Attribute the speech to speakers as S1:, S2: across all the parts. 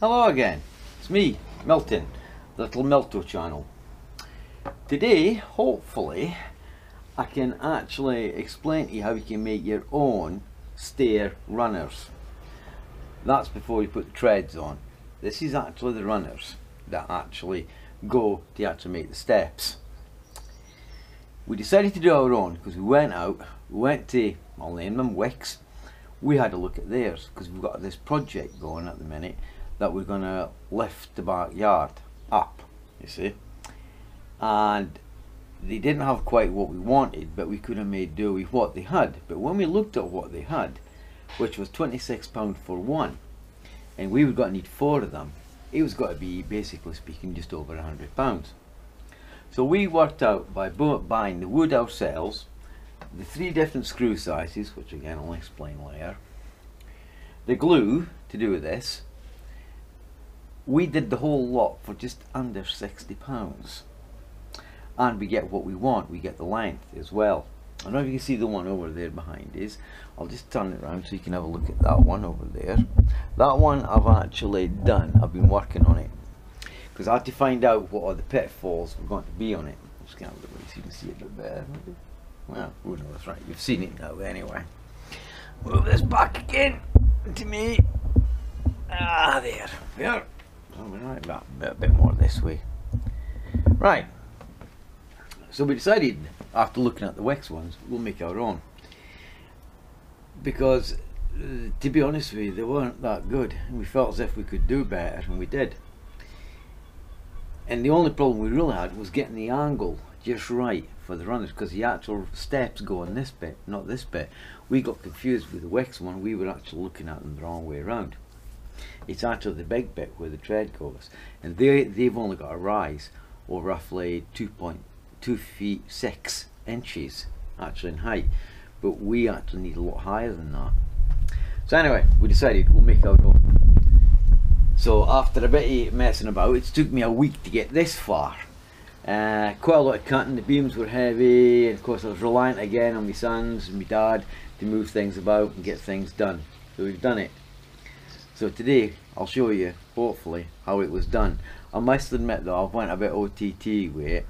S1: Hello again, it's me, Milton, Little Milto channel. Today, hopefully, I can actually explain to you how you can make your own stair runners. That's before you put the treads on. This is actually the runners that actually go to actually make the steps. We decided to do our own because we went out, we went to, I'll name them, Wickes. We had a look at theirs because we've got this project going at the minute that we're going to lift the backyard up, you see. And they didn't have quite what we wanted, but we could have made do with what they had. But when we looked at what they had, which was £26 for one, and we were going to need four of them, it was got to be, basically speaking, just over £100. So we worked out by buying the wood ourselves, the three different screw sizes, which again I'll explain later, the glue to do with this, we did the whole lot for just under 60 pounds. And we get what we want. We get the length as well. I don't know if you can see the one over there behind is. I'll just turn it around so you can have a look at that one over there. That one I've actually done. I've been working on it. Because I had to find out what are the pitfalls were going to be on it. I'm just going to look so you can see it a bit better well who knows right? You've seen it now anyway. Move this back again to me. Ah there. There right about a bit more this way right. So we decided after looking at the Wickes ones we'll make our own. Because uh, to be honest with you they weren't that good and we felt as if we could do better and we did. And the only problem we really had was getting the angle just right for the runners because the actual steps go on this bit not this bit. We got confused with the Wickes one we were actually looking at them the wrong way around it's actually the big bit where the tread goes and they they've only got a rise of roughly 2.2 feet 6 inches actually in height. But we actually need a lot higher than that. So anyway we decided we'll make our own. So after a bit of messing about it took me a week to get this far. Uh, quite a lot of cutting, the beams were heavy and of course I was reliant again on my sons and my dad to move things about and get things done. So we've done it so today I'll show you, hopefully, how it was done. I must admit though, I've went a bit OTT with it,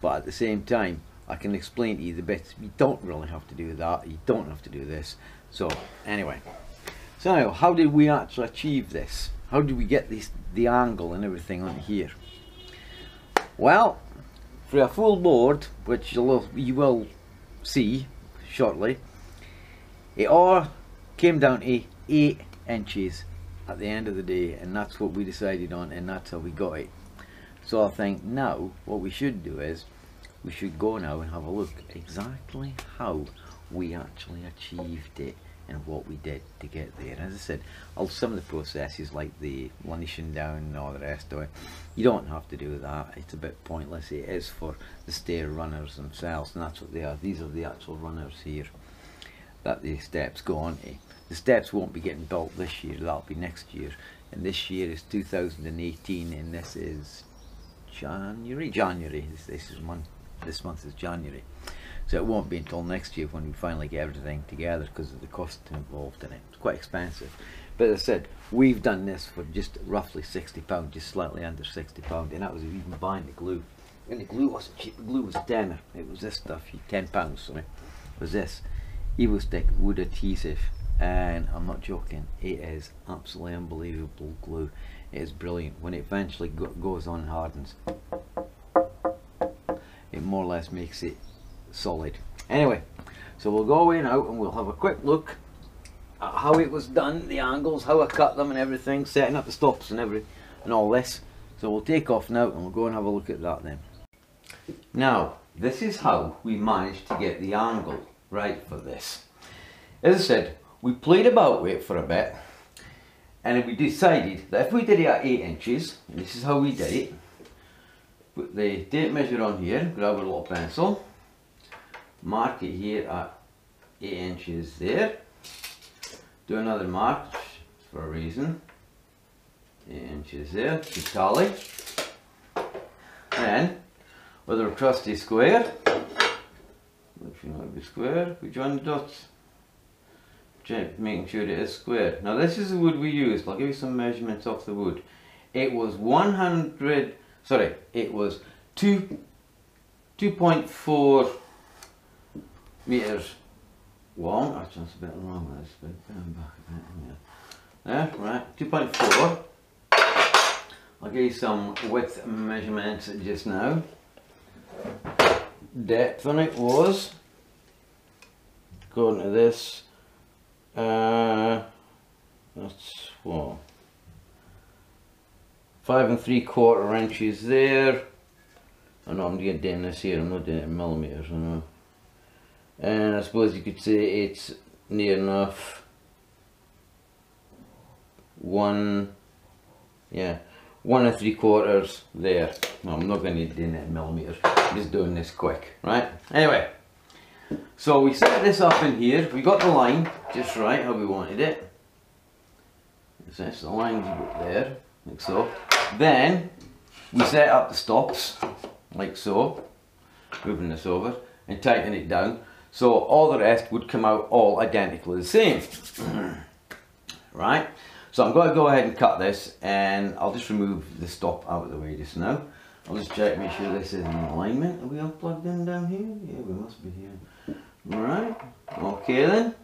S1: but at the same time, I can explain to you the bits. You don't really have to do that, you don't have to do this. So, anyway. So how did we actually achieve this? How did we get this, the angle and everything on here? Well, for a full board, which you'll, you will see shortly, it all came down to 8 inches at the end of the day and that's what we decided on and that's how we got it. So I think now what we should do is we should go now and have a look exactly how we actually achieved it and what we did to get there. As I said all some of the processes like the lunishing down and all the rest of it you don't have to do that. It's a bit pointless. It is for the stair runners themselves and that's what they are. These are the actual runners here that the steps go on to the steps won't be getting built this year that'll be next year. And this year is 2018 and this is January. January. This, this is month this month is January. So it won't be until next year when we finally get everything together because of the cost involved in it. It's quite expensive. But as I said we've done this for just roughly 60 pound just slightly under 60 pound and that was even buying the glue. And the glue wasn't cheap. The glue was tenner. It was this stuff 10 pounds sorry it was this. Evo-Stik wood adhesive and I'm not joking it is absolutely unbelievable glue. It is brilliant. When it eventually go goes on and hardens it more or less makes it solid. Anyway so we'll go in out and we'll have a quick look at how it was done the angles how I cut them and everything setting up the stops and every and all this. So we'll take off now and we'll go and have a look at that then. Now this is how we managed to get the angle right for this. As I said we played about with it for a bit and we decided that if we did it at 8 inches, this is how we did it, put the tape measure on here, grab a little pencil, mark it here at 8 inches there, do another mark for a reason, 8 inches there to tally, and with our trusty square, which might be square, we join the dots making sure that it is square. Now this is the wood we used. I'll give you some measurements off the wood. It was 100, sorry, it was 2, 2.4 meters long. Actually, that's a bit long. That's bit down back a bit. Yeah. There, right, 2.4. I'll give you some width measurements just now. Depth on it was, according to this, uh, that's what, five and three quarter inches there. I know I'm doing this here, I'm not doing it in millimeters, I know. And I suppose you could say it's near enough one, yeah, one and three quarters there. No, I'm not going to do it in millimeters, I'm just doing this quick, right? Anyway, so we set this up in here, we got the line just right how we wanted it. Set the lines there, like so. Then we set up the stops, like so, moving this over, and tightening it down. So all the rest would come out all identically the same. right? So I'm going to go ahead and cut this and I'll just remove the stop out of the way just now. I'll just check, make sure this is in alignment. Are we all plugged in down here? Yeah, we must be here. Right, okay then.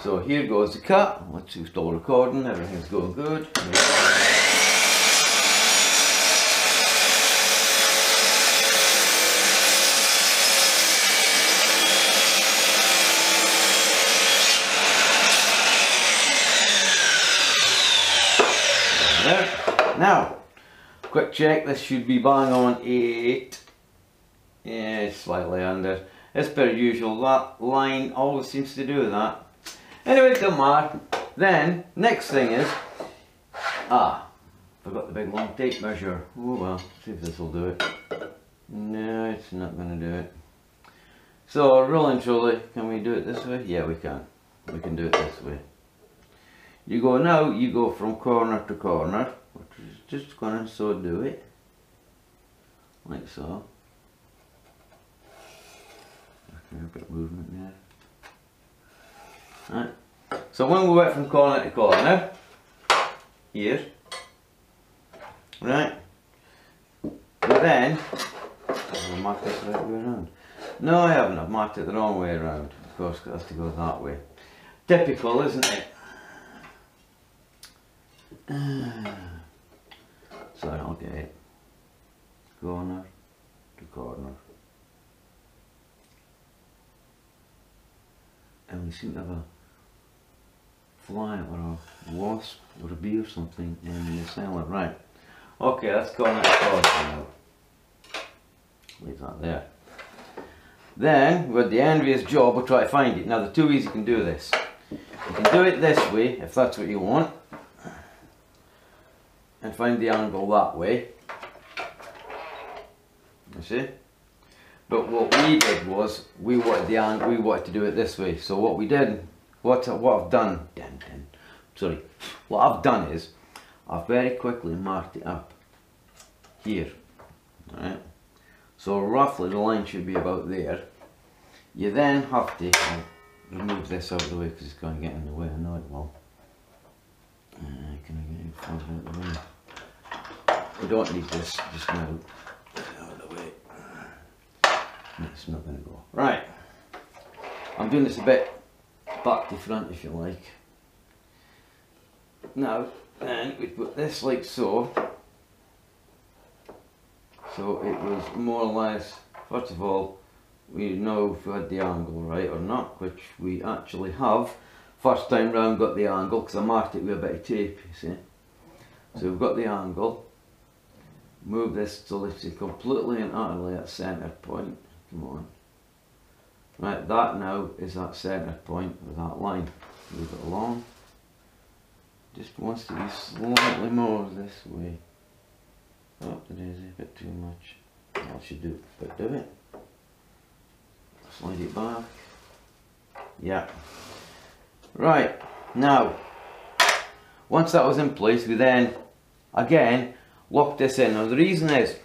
S1: So here goes the cut. Let's install recording, everything's going good. There. Now, quick check, this should be bang on 8. Yeah, slightly under. As per usual, that line always seems to do that. Anyway, don't matter. Then, next thing is, ah, forgot the big long tape measure. Oh well, see if this will do it. No, it's not going to do it. So, really truly, can we do it this way? Yeah, we can. We can do it this way. You go now, you go from corner to corner, which is just going to so do it, like so. Okay, a bit of movement there. Right. So when we went from corner to corner, here, right, but then, I'll mark this the right way around. No I haven't, I've marked it the wrong way around. Of course it has to go that way. Typical, isn't it? so I'll get it. Corner to corner. And we seem to have a fly or a wasp or a bee or something in the cellar. Right. Okay, let's go on that now. Leave that there. Then, with the envious job, we'll try to find it. Now, the two ways you can do this. You can do it this way, if that's what you want and find the angle that way. You see? But what we did was we wanted the angle, we wanted to do it this way. So what we did, what what I've done, dun, dun, sorry, what I've done is I've very quickly marked it up here. Right. So roughly the line should be about there. You then have to remove this out of the way because it's going to get in the way. I know it will. Uh, can I get it out of the way? We don't need this just now. Out of the way. It's not going to go. Right. I'm doing this a bit back to front if you like. Now, then we put this like so. So it was more or less, first of all, we know if we had the angle right or not, which we actually have. First time round got the angle because I marked it with a bit of tape, you see. So we've got the angle move this so it's completely and utterly at centre point. Come on. Right, that now is that centre point with that line. Move it along. Just wants to be slightly more this way. Oh, it is a bit too much. I should do but do it. Slide it back. Yeah. Right, now, once that was in place, we then, again, lock this in. Now the reason is,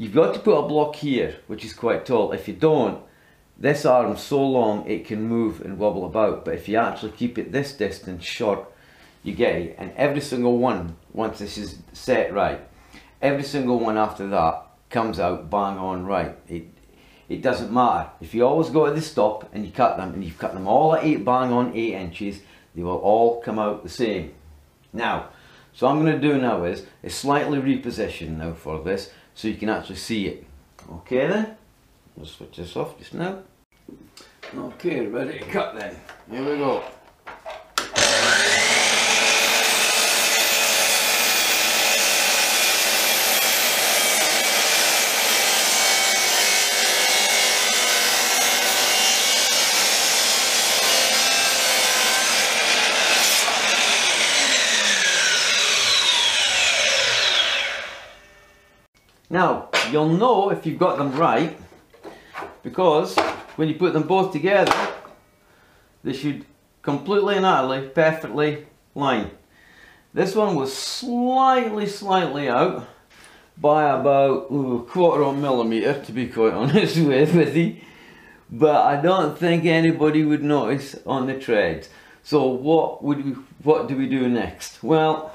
S1: you've got to put a block here, which is quite tall. If you don't, this arm's so long it can move and wobble about, but if you actually keep it this distance short, you get it. And every single one, once this is set right, every single one after that comes out bang on right. It, it doesn't matter. If you always go to the stop and you cut them, and you've cut them all at 8 bang on 8 inches, they will all come out the same. Now, so I'm going to do now is, is slightly reposition now for this, so you can actually see it. Okay then, we'll switch this off just now. Okay, ready to cut then. Here we go. Now, you'll know if you've got them right because when you put them both together, they should completely and utterly, perfectly line. This one was slightly, slightly out by about ooh, a quarter of a millimetre to be quite honest with, with you. But I don't think anybody would notice on the treads. So what would we, what do we do next? Well,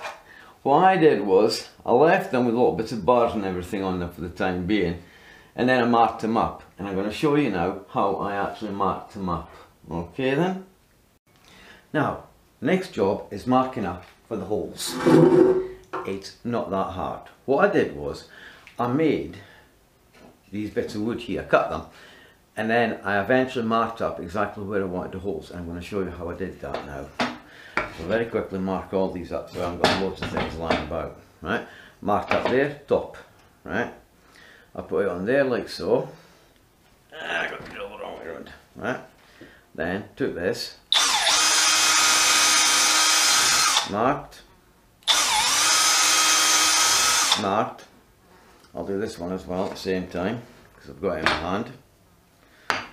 S1: what I did was, I left them with little bits of bars and everything on them for the time being, and then I marked them up. And I'm going to show you now how I actually marked them up. Okay then? Now, next job is marking up for the holes. It's not that hard. What I did was, I made these bits of wood here, cut them, and then I eventually marked up exactly where I wanted the holes. I'm going to show you how I did that now. Very quickly mark all these up so I haven't got loads of things lying about. Right, marked up there, top. Right, I put it on there like so. Ah, I got the drill the wrong way around. Right, then took this, marked, marked. I'll do this one as well at the same time because I've got it in my hand.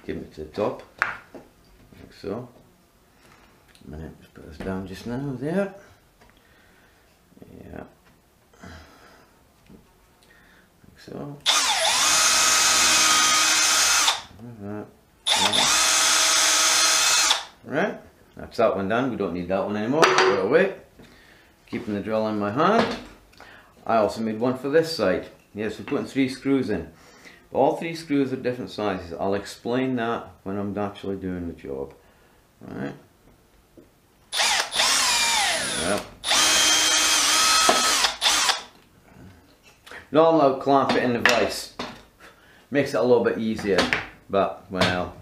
S1: Give it to the top, like so minute, just put this down just now, there. Yeah. Like so. Like right, that's that one done. We don't need that one anymore. Put it away. Keeping the drill in my hand. I also made one for this side. Yes, we're putting three screws in. All three screws are different sizes. I'll explain that when I'm actually doing the job. Right. Well. Normally I'll clamp it in the vise. Makes it a little bit easier. But, well,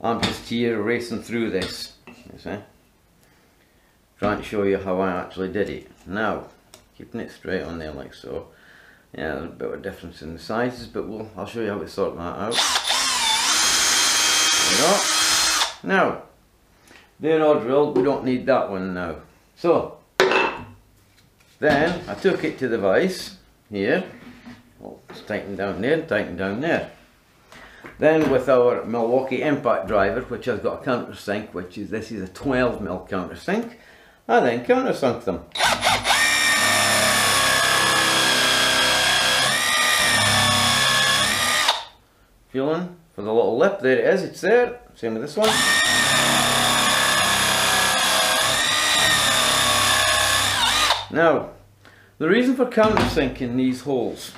S1: I'm just here racing through this. You see? Trying to show you how I actually did it. Now, keeping it straight on there like so. Yeah, a bit of a difference in the sizes, but we'll, I'll show you how we sort that out. There go. Now, they're all drilled, we don't need that one now. So, then I took it to the vise here. It's tightened down there, tightened down there. Then with our Milwaukee impact driver, which has got a countersink, which is this is a 12 mil countersink, I then countersunk them. Feeling for the little lip, there it is, it's there, same with this one. Now, the reason for countersinking these holes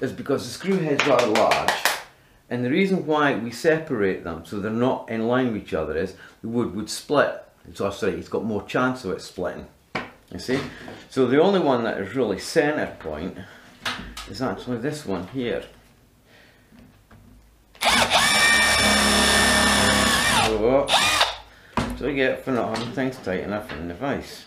S1: is because the screw heads are large and the reason why we separate them so they're not in line with each other is the wood would split. So sorry, it's got more chance of it splitting. You see? So the only one that is really center point is actually this one here. So, so we get for not having things tight enough in the vise.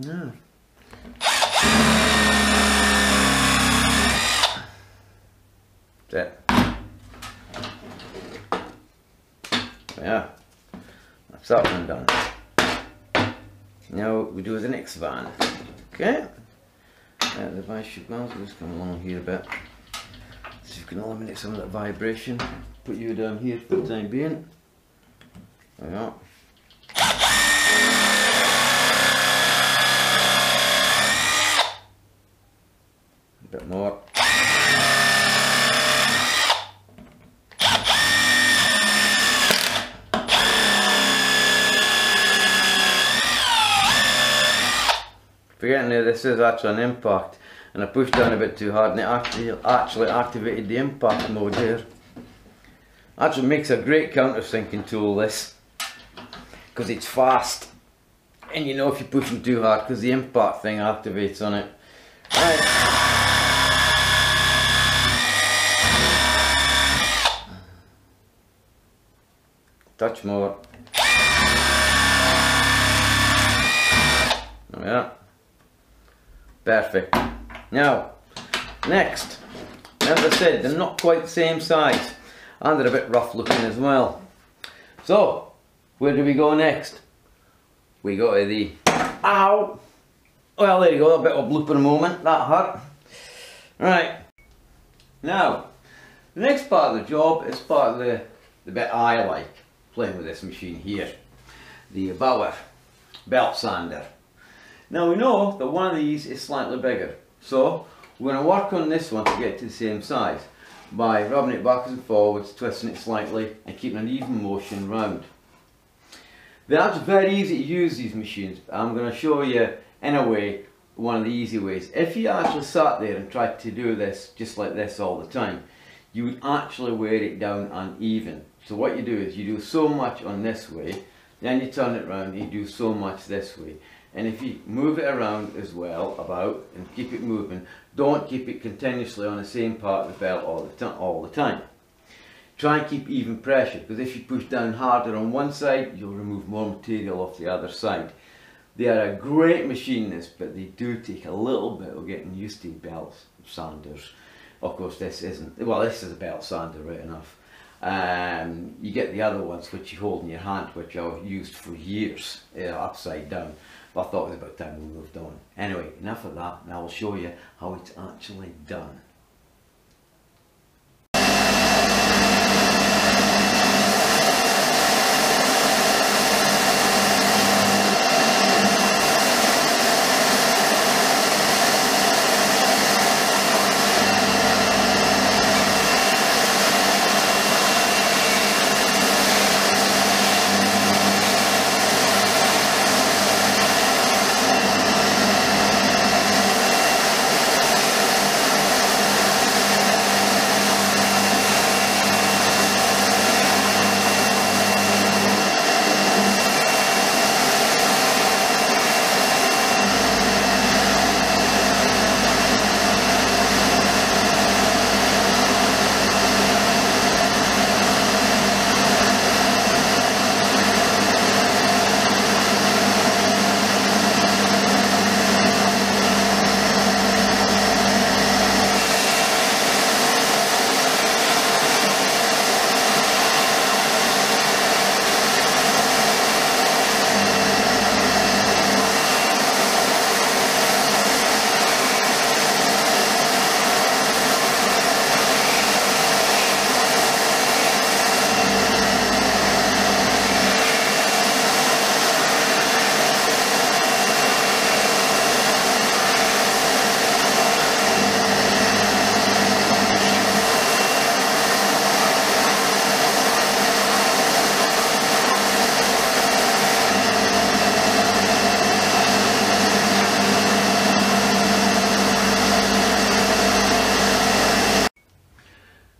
S1: Yeah. yeah, that's that one done. Now we do the next van. Okay. Valves just come along here a bit. We can eliminate some of that vibration. Put you down here for the time being. There we are. A bit more. Forgetting that this is actually an impact and I pushed down a bit too hard and it actually, activated the impact mode here. Actually makes a great countersinking tool this because it's fast and you know if you're pushing too hard because the impact thing activates on it. Right. Touch more. Yeah. Perfect. Now, next, as I said, they're not quite the same size and they're a bit rough looking as well. So, where do we go next? We go to the, ow! Well, there you go, a bit of a blooper moment, that hurt. Right, now, the next part of the job is part of the, the bit I like playing with this machine here. The Bauer belt sander. Now we know that one of these is slightly bigger. So we're going to work on this one to get to the same size by rubbing it backwards and forwards, twisting it slightly and keeping an even motion round. They're very easy to use these machines. I'm going to show you in a way one of the easy ways. If you actually sat there and tried to do this just like this all the time, you would actually wear it down uneven. So what you do is you do so much on this way, then you turn it around and you do so much this way. And if you move it around as well, about, and keep it moving, don't keep it continuously on the same part of the belt all the, time, all the time. Try and keep even pressure, because if you push down harder on one side, you'll remove more material off the other side. They are a great machine this, but they do take a little bit of getting used to belts, sanders. Of course this isn't, well this is a belt sander right enough. Um, you get the other ones which you hold in your hand, which I've used for years, uh, upside down. I thought it was about time we moved on. Anyway, enough of that, and I will show you how it's actually done.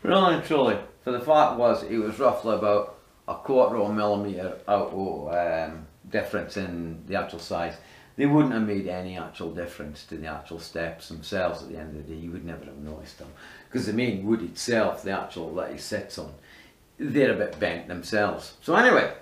S1: Really and truly, for the fact it was roughly about a quarter of a millimetre out of um, difference in the actual size. They wouldn't have made any actual difference to the actual steps themselves at the end of the day. You would never have noticed them. Because the main wood itself, the actual that he sits on, they're a bit bent themselves. So anyway,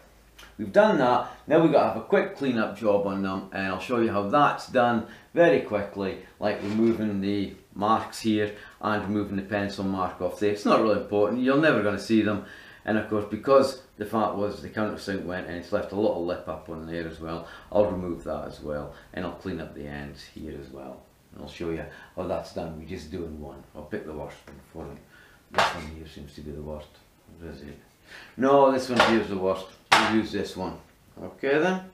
S1: we've done that. Now we've got to have a quick clean up job on them and I'll show you how that's done very quickly, like removing the marks here and removing the pencil mark off there. It's not really important, you're never going to see them. And of course, because the fact was the countersink went and it's left a little lip up on there as well, I'll remove that as well and I'll clean up the ends here as well. And I'll show you how that's done. We're just doing one. I'll pick the worst one for you. This one here seems to be the worst. What is it? No, this one here's the worst. We'll use this one. Okay then?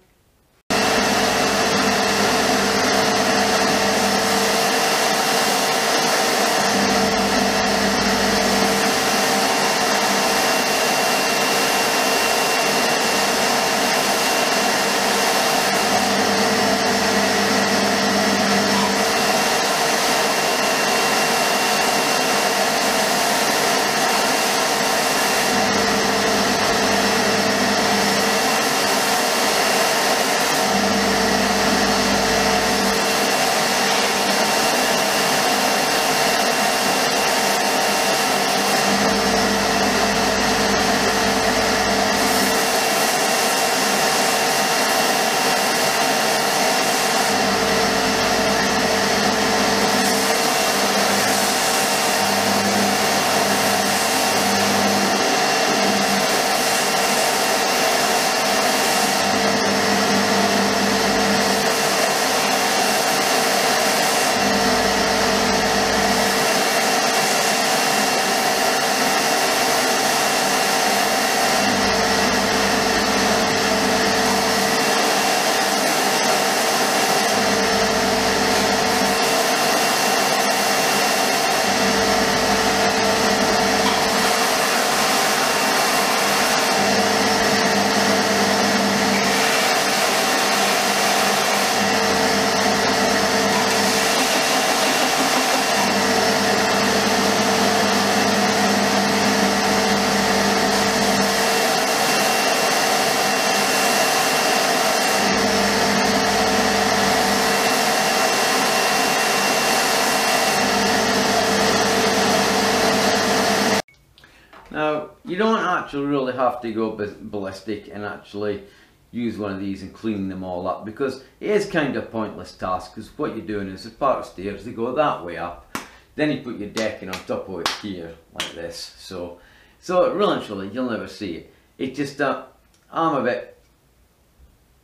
S1: Have to go ballistic and actually use one of these and clean them all up because it is kind of pointless task because what you're doing is a part of stairs, they go that way up, then you put your decking on top of it here like this. So, so really you'll never see it. It's just that I'm a bit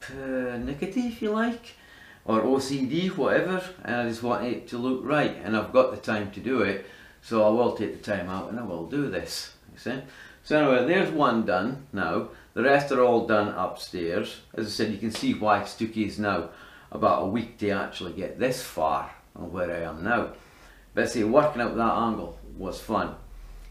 S1: pernickety if you like or OCD whatever and I just want it to look right and I've got the time to do it so I will take the time out and I will do this you see? So anyway, there's one done now. The rest are all done upstairs. As I said, you can see why it took now about a week to actually get this far on where I am now. But see, working out that angle was fun.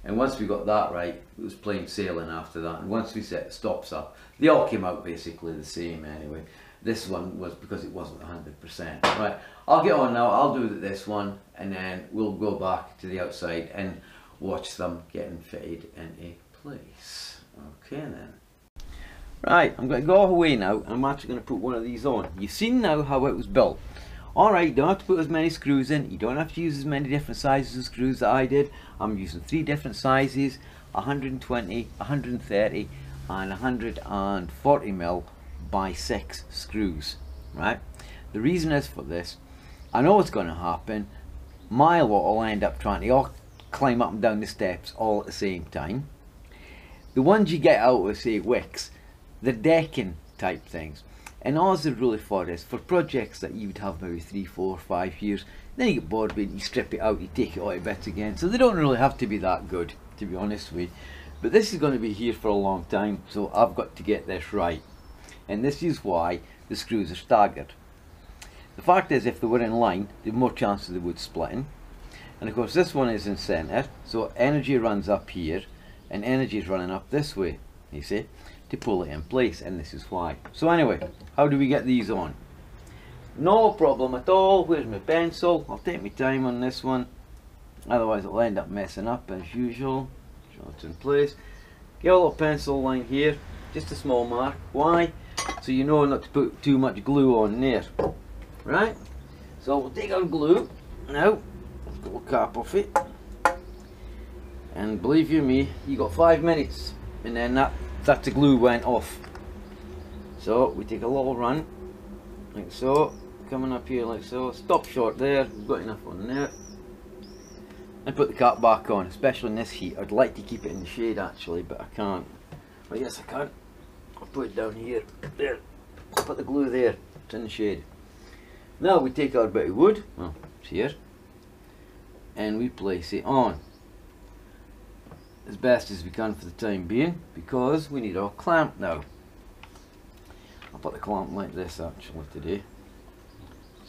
S1: And once we got that right, it was plain sailing after that. And once we set stops up, they all came out basically the same anyway. This one was because it wasn't 100%. Right, I'll get on now, I'll do this one, and then we'll go back to the outside and watch them getting fitted into place. Okay then. Right, I'm going to go away now I'm actually going to put one of these on. You've seen now how it was built. Alright, you don't have to put as many screws in, you don't have to use as many different sizes of screws that I did. I'm using three different sizes, 120, 130 and 140 mil by 6 screws. Right? The reason is for this, I know what's going to happen, my lot will end up trying to climb up and down the steps all at the same time. The ones you get out of say Wickes, the decking type things. And all they're really for is for projects that you would have maybe three, four, five years. Then you get bored with it, you strip it out, you take it all to bits again. So they don't really have to be that good, to be honest with you. But this is going to be here for a long time, so I've got to get this right. And this is why the screws are staggered. The fact is, if they were in line, there's more chance of they would splitting and of course this one is in center so energy runs up here and energy is running up this way you see to pull it in place and this is why. So anyway how do we get these on? No problem at all where's my pencil? I'll take my time on this one. Otherwise it'll end up messing up as usual. Show it in place. Get a little pencil line here just a small mark. Why? So you know not to put too much glue on there. Right? So we'll take our glue. Now little cap off it and believe you me you got five minutes and then that that the glue went off so we take a little run like so coming up here like so stop short there we've got enough on there and put the cap back on, especially in this heat. I'd like to keep it in the shade actually, but I can't. But yes, I can. I'll put it down here. There. Put the glue there. It's in the shade. Now we take our bit of wood, well, it's here, and we place it on as best as we can for the time being because we need our clamp now. I'll put the clamp like this actually today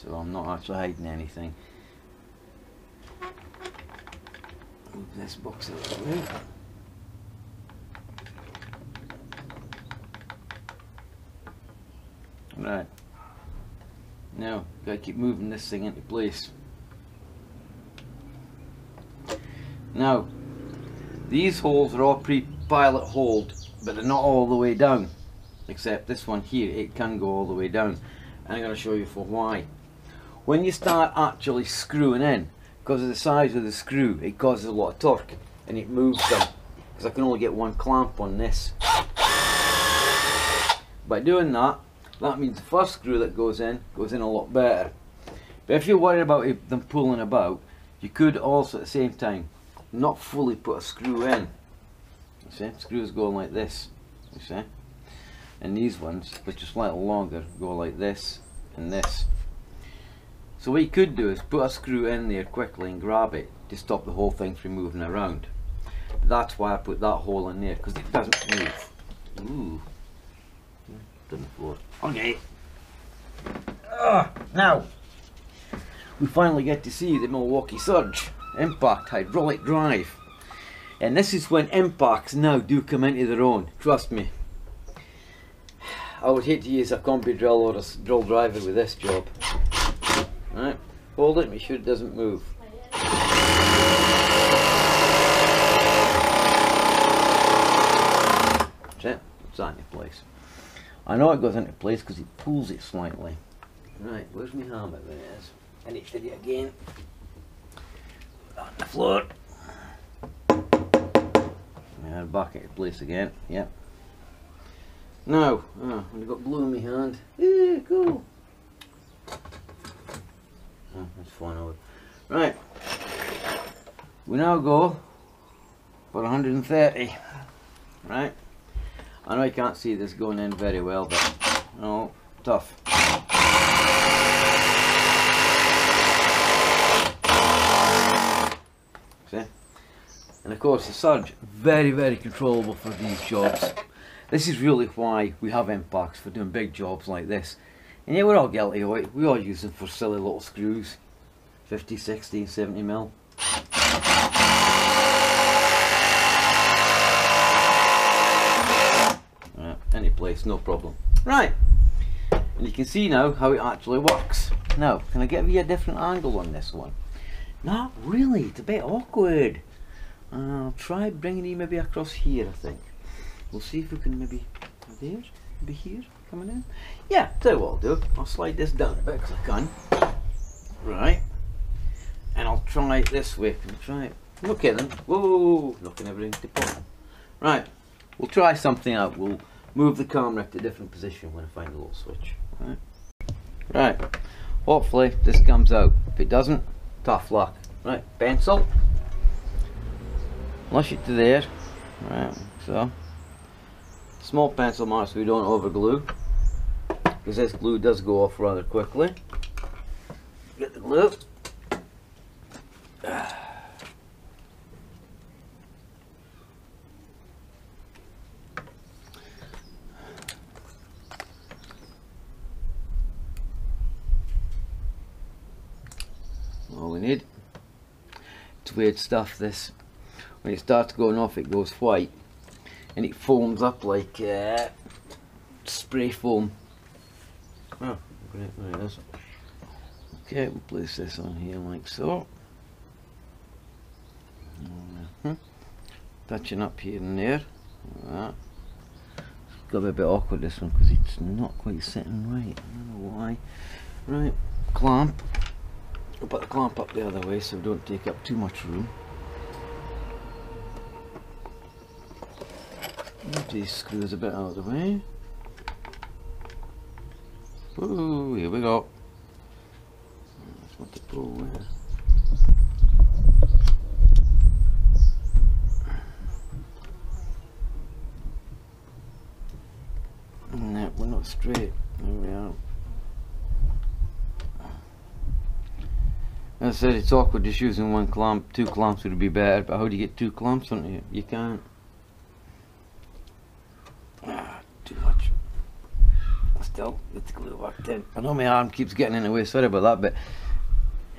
S1: so I'm not actually hiding anything. Move this box out of the way. Right. Now, gotta keep moving this thing into place. Now, these holes are all pre-pilot holed, but they're not all the way down. Except this one here, it can go all the way down. And I'm going to show you for why. When you start actually screwing in, because of the size of the screw, it causes a lot of torque. And it moves them. Because I can only get one clamp on this. By doing that, that means the first screw that goes in, goes in a lot better. But if you're worried about them pulling about, you could also at the same time not fully put a screw in. You see, screws go like this. You see, and these ones, which are slightly longer, go like this and this. So what you could do is put a screw in there quickly and grab it to stop the whole thing from moving around. That's why I put that hole in there because it doesn't move. Ooh, on the floor. Okay. Uh, now we finally get to see the Milwaukee Surge impact hydraulic drive. And this is when impacts now do come into their own trust me. I would hate to use a combi drill or a drill driver with this job. Right? Hold it make sure it doesn't move. That's it. It's that into place. I know it goes into place because it pulls it slightly. Right where's my hammer? There it is. And it's it again on the floor. And back into place again. Yep. Now, oh, I've got glue in my hand. Yeah, cool. Oh, that's fine over. Right. We now go for 130. Right. I know you can't see this going in very well, but no, tough. And of course the surge very very controllable for these jobs. This is really why we have impacts for doing big jobs like this. And yeah we're all guilty of it. We all use them for silly little screws. 50 60 70 mil. Uh, any place no problem. Right. And you can see now how it actually works. Now can I give you a different angle on this one? Not really. It's a bit awkward I'll try bringing you maybe across here, I think. We'll see if we can maybe, there, maybe here, coming in. Yeah, tell what I'll do. I'll slide this down a bit because I can. Right. And I'll try it this way. Can I try it? Okay then. Whoa, knocking everything to pot. Right. We'll try something out. We'll move the camera to a different position when I find the little switch. Right. Right. Hopefully this comes out. If it doesn't, tough luck. Right. Pencil lash it to there right so. Small pencil marks we don't over glue because this glue does go off rather quickly. Get the glue. All we need it's weird stuff this when it starts going off it goes white. And it foams up like uh, spray foam. Oh great there it is. Okay we'll place this on here like so. -huh. touching up here and there like that. It's got to be a bit awkward this one because it's not quite sitting right. I don't know why. Right clamp. I'll put the clamp up the other way so don't take up too much room Move these screws a bit out of the way. Ooh, here we go. That's what pull here. No, we're not straight. There we are. As I said, it's awkward just using one clamp. Two clamps would be better, but how do you get two clamps on it? You can't. The glue back in. I know my arm keeps getting in the way, sorry about that,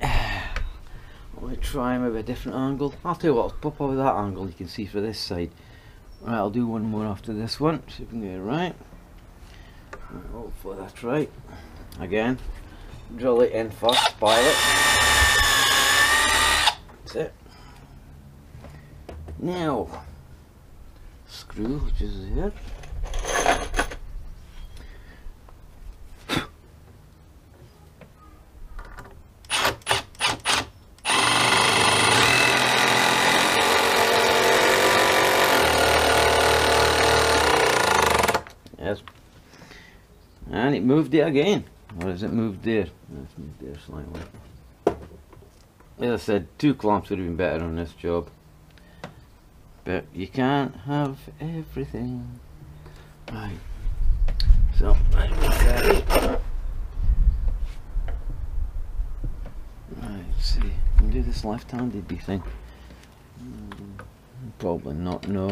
S1: but to try maybe a different angle. I'll tell you what, I'll pop over that angle you can see for this side. Right, I'll do one more after this one, if we can it right. right hopefully that's right. Again, drill it in first, spile it. That's it. Now, screw which is here. Yes. And it moved it again. Or has it moved there? There slightly. As I said, two clamps would have been better on this job. But you can't have everything. Right. So, me that. Right, see. Can do this left-handed, do you think? Mm, Probably not, no.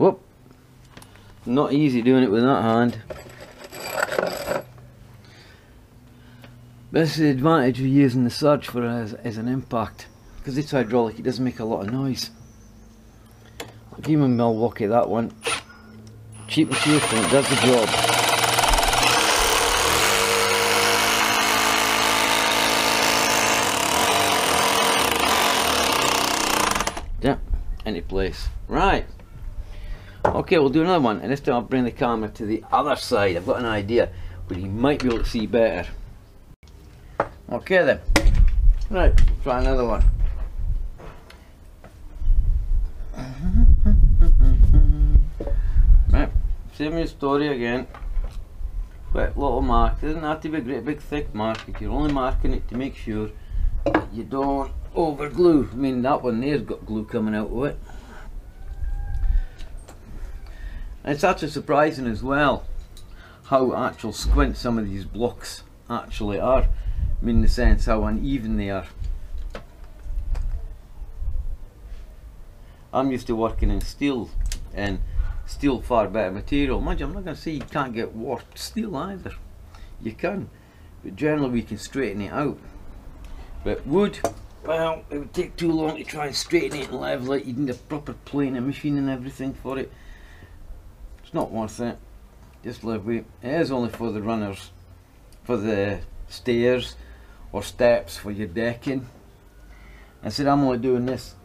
S1: Whoop. Not easy doing it with that hand. This is the advantage of using the surge for as, as an impact. Because it's hydraulic, it doesn't make a lot of noise. I'll give him Milwaukee that one. Cheap cheerful, it does the job. Yeah, any place. Right. Okay, we'll do another one, and this time I'll bring the camera to the other side. I've got an idea where you might be able to see better. Okay then. Right, try another one. Right, same story again. Quick little mark. It doesn't have to be a great big thick mark. If you're only marking it to make sure that you don't over glue. I mean that one there's got glue coming out of it. It's actually surprising as well how actual squint some of these blocks actually are. I mean in the sense how uneven they are. I'm used to working in steel and steel far better material. Mind you, I'm not going to say you can't get warped steel either. You can. But generally we can straighten it out. But wood, well, it would take too long to try and straighten it and level it. You'd need a proper plane and machine and everything for it. It's not worth it. Just live with it. It is only for the runners, for the stairs or steps for your decking. I said I'm only doing this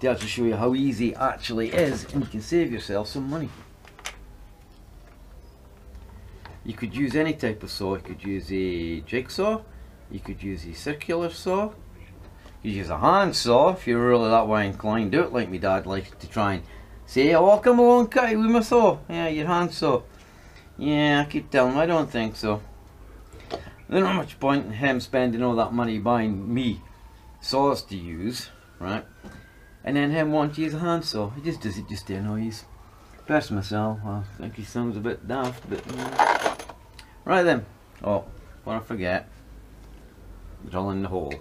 S1: to actually show you how easy it actually is and you can save yourself some money. You could use any type of saw. You could use a jigsaw. You could use a circular saw. You could use a hand saw if you're really that way inclined. Do it like my dad likes to try and say, oh come along it with my saw. Yeah, your hand saw. Yeah, I keep telling him I don't think so. There's not much point in him spending all that money buying me saws to use, right? And then him wanting to use a handsaw. He just does it just to annoy us. Best myself, I think he sounds a bit daft, but. Right then. Oh, what I forget, drilling the hole.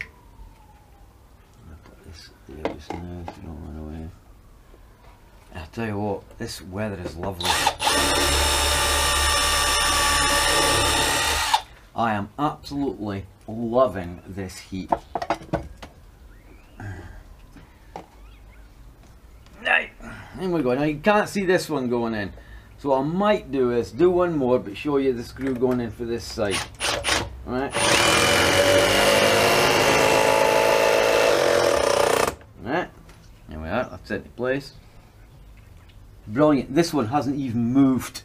S1: I'll put this just now so don't run away. I tell you what, this weather is lovely. I am absolutely loving this heat. Right, in we go. Now you can't see this one going in. So I might do is do one more but show you the screw going in for this side. Alright. Alright. There we are, that's it in place. Brilliant. This one hasn't even moved.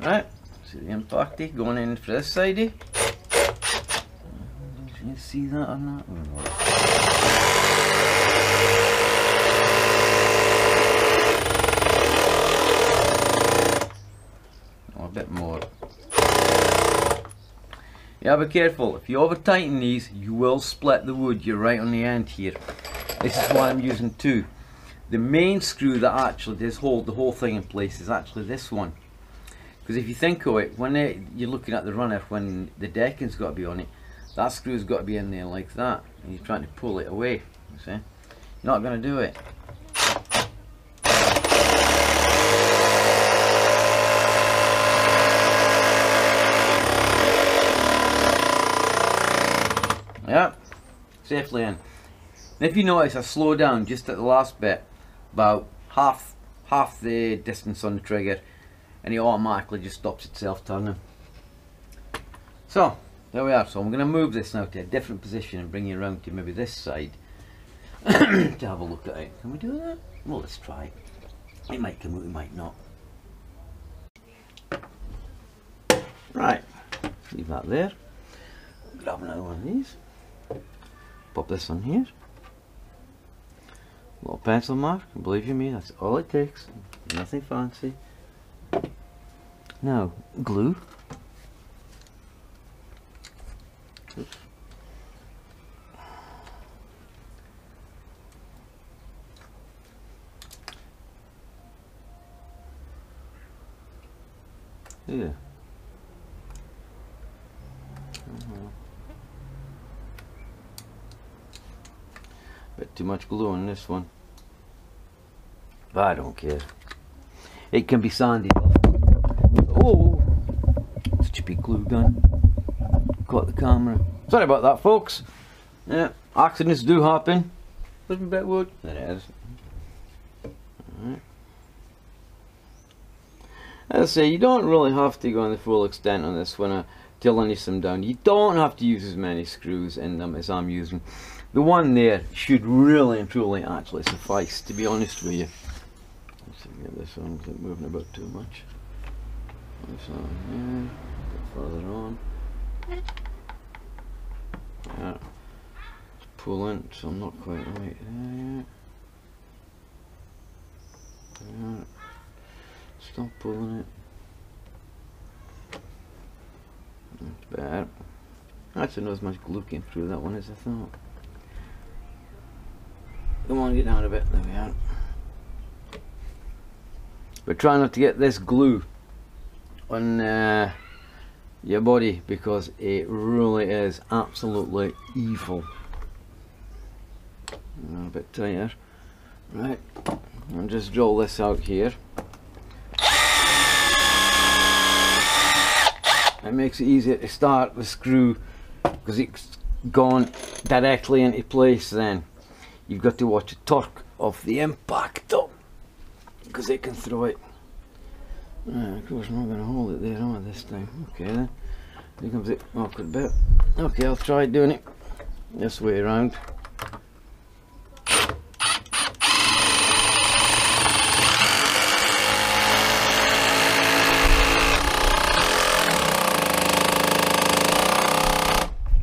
S1: Right. See the impacty going in for this side. Eh? Can you see that or not? Oh, oh, a bit more. Yeah, be careful. If you over tighten these, you will split the wood. You're right on the end here. This is why I'm using too. The main screw that actually does hold the whole thing in place is actually this one. Because if you think of it, when it, you're looking at the runner, when the decking's got to be on it, that screw's got to be in there like that. And you're trying to pull it away. You see? You're not going to do it. Yep, safely in. And if you notice, I slow down just at the last bit, about half half the distance on the trigger, and it automatically just stops itself turning. So, there we are. So I'm going to move this now to a different position and bring you around to maybe this side to have a look at it. Can we do that? Well, let's try. It might come out, it might not. Right, leave that there. Grab another one of these pop this on here little pencil mark believe you me that's all it takes nothing fancy now glue. Yeah. Uh-huh. Bit too much glue on this one. But I don't care. It can be sandy. Oh, such a big glue gun. Caught the camera. Sorry about that, folks. Yeah, accidents do happen. Wasn't bit wood. It is. Alright. As I say, you don't really have to go on the full extent on this when I till you them down. You don't have to use as many screws in them as I'm using. The one there should really and truly actually suffice, to be honest with you. See, get this on, it's moving about too much. This on here, further on. Yeah. It's pulling, so I'm not quite right there yet. Yeah. Stop pulling it. That's bad. Actually, not as much glue came through that one as I thought. Come on, get down a bit. There we are. But try not to get this glue on uh, your body because it really is absolutely evil. A bit tighter. Right, and just draw this out here. It makes it easier to start the screw because it's gone directly into place then you've got to watch the torque of the impact though because it can throw it. Of course I'm not going to hold it there am I this time? Okay then. Here comes the awkward bit. Okay I'll try doing it this way around.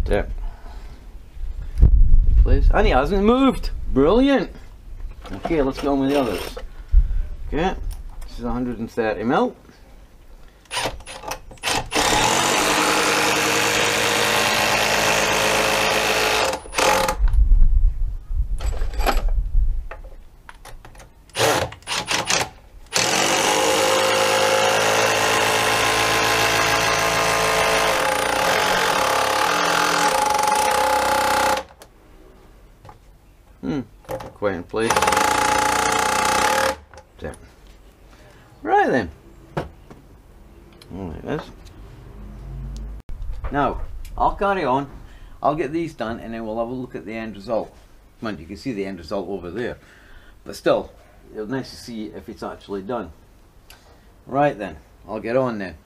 S1: There. Please and he hasn't moved. Brilliant. Okay let's go on with the others okay this is 130 mil quite in place. There. Right then. Like this. Now, I'll carry on. I'll get these done and then we'll have a look at the end result. Mind you can see the end result over there. But still, it's nice to see if it's actually done. Right then, I'll get on then.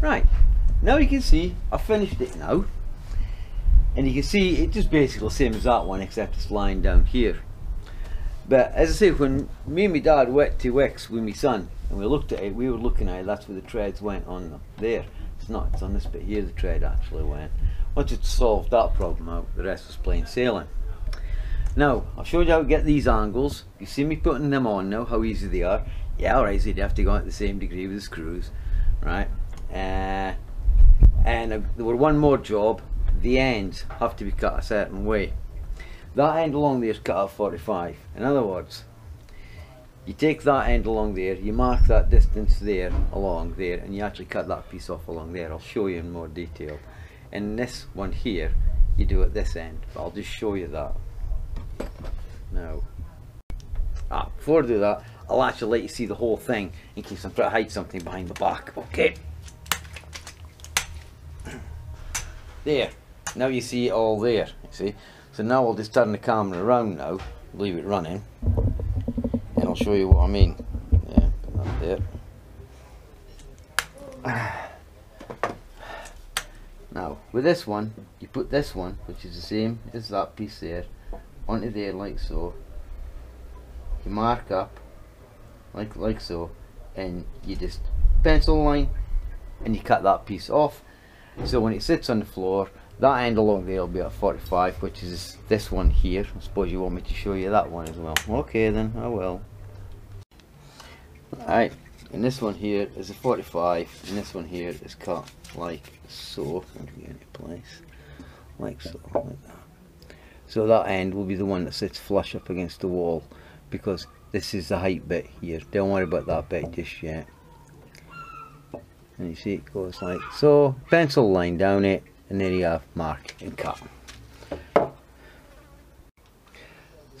S1: Right, now you can see I've finished it now and you can see it just basically the same as that one except it's lying down here but as I say when me and my dad went to Wickes with my son and we looked at it we were looking at it that's where the treads went on there it's not it's on this bit here the tread actually went. Once it solved that problem out the rest was plain sailing. Now I've showed you how to get these angles. You see me putting them on now how easy they are? Yeah alright so you'd have to go at the same degree with the screws right? Uh, and uh, there were one more job. The ends have to be cut a certain way. That end along there is cut at 45 in other words you take that end along there you mark that distance there along there and you actually cut that piece off along there. I'll show you in more detail. And this one here you do at this end but I'll just show you that now. Ah, before I do that I'll actually let you see the whole thing in case I'm trying to hide something behind the back okay? There. Now you see it all there you see? So now I'll just turn the camera around now leave it running I'll show you what I mean. Yeah put that there now with this one you put this one which is the same as that piece there onto there like so. You mark up like like so and you just pencil line and you cut that piece off. So when it sits on the floor that end along there will be at 45 which is this one here. I suppose you want me to show you that one as well. Okay then oh I will Alright, and this one here is a 45 and this one here is cut like so. Into place. Like so like that. So that end will be the one that sits flush up against the wall because this is the height bit here. Don't worry about that bit just yet. And you see it goes like so. Pencil line down it and there you have mark and cut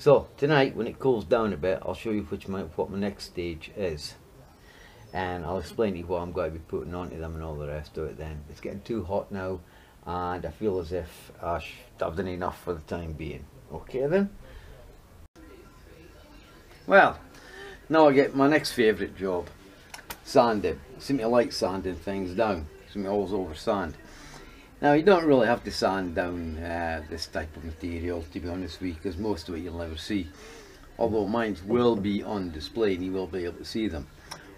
S1: so tonight when it cools down a bit I'll show you which my, what my next stage is. And I'll explain to you what I'm going to be putting onto them and all the rest of it then. It's getting too hot now and I feel as if I've done enough for the time being. Okay then? Well now I get my next favourite job. Sanding. Seem to like sanding things down. Seem to always over sand now you don't really have to sand down uh, this type of material to be honest with you because most of it you'll never see. Although mine will be on display and you will be able to see them.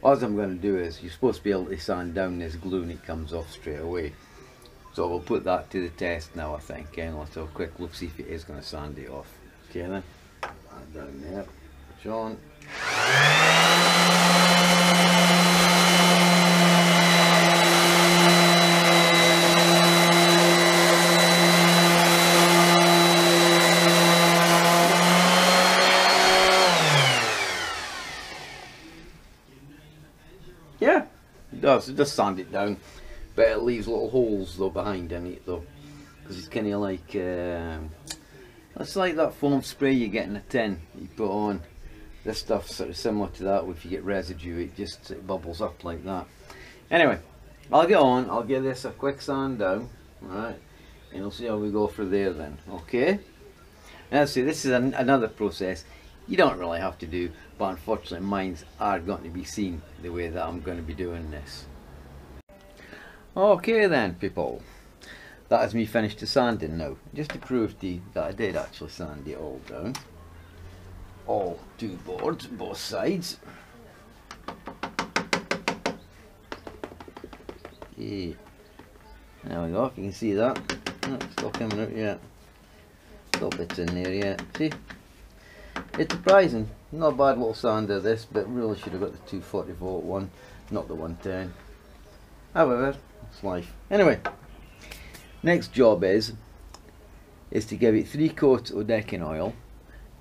S1: What I'm going to do is you're supposed to be able to sand down this glue and it comes off straight away. So we'll put that to the test now I think and let's have a quick look see if it is going to sand it off. Okay then. Down there. John yeah it does sand it down. But it leaves little holes though behind in it though. Because it's kind of like um, it's like that foam spray you get in a tin you put on. This stuff's sort of similar to that if you get residue it just it bubbles up like that. Anyway I'll get on I'll give this a quick sand down alright and we'll see how we go for there then okay? Now see this is an, another process you don't really have to do but unfortunately mines are going to be seen the way that I'm going to be doing this. Okay then people. That is me finished the sanding now. Just to prove to you that I did actually sand it all down. All two boards both sides. Yeah. there we go if you can see that. It's still coming out yet. Little bits in there yet. See? It's surprising not a bad little sander this but really should have got the 240 volt one not the 110 however it's life. Anyway next job is is to give it three coats of decking oil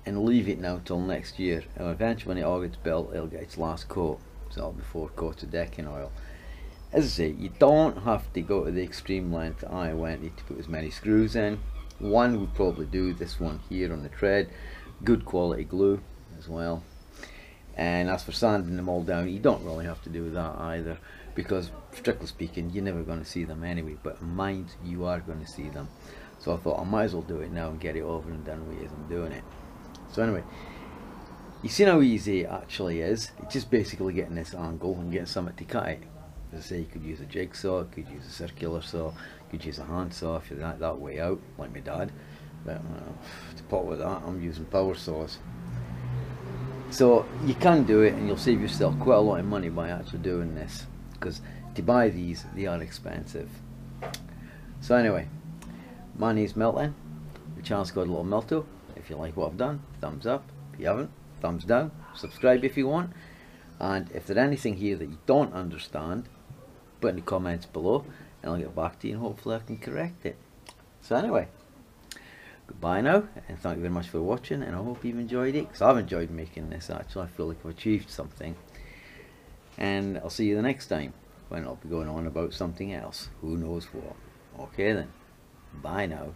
S1: and leave it now till next year. And eventually when it all gets built it'll get its last coat. So it'll be four coats of decking oil. As I say you don't have to go to the extreme length. I went to put as many screws in. One would probably do this one here on the tread. Good quality glue as well. And as for sanding them all down you don't really have to do that either because strictly speaking you're never going to see them anyway but mind you are going to see them. So I thought I might as well do it now and get it over and done with as I'm doing it. So anyway you see how easy it actually is? It's just basically getting this angle and getting something to cut it. As I say you could use a jigsaw you could use a circular saw you could use a handsaw if you're that, that way out like my dad. But uh, to pot with that I'm using power saws so you can do it and you'll save yourself quite a lot of money by actually doing this because to buy these they are expensive. So anyway my name's Milton. The channel's called Little Milto. If you like what I've done thumbs up. If you haven't thumbs down. Subscribe if you want. And if there's anything here that you don't understand put in the comments below and I'll get back to you and hopefully I can correct it. So anyway, goodbye now and thank you very much for watching and I hope you've enjoyed it because I've enjoyed making this actually. I feel like I've achieved something and I'll see you the next time when I'll be going on about something else. Who knows what. Okay then. Bye now.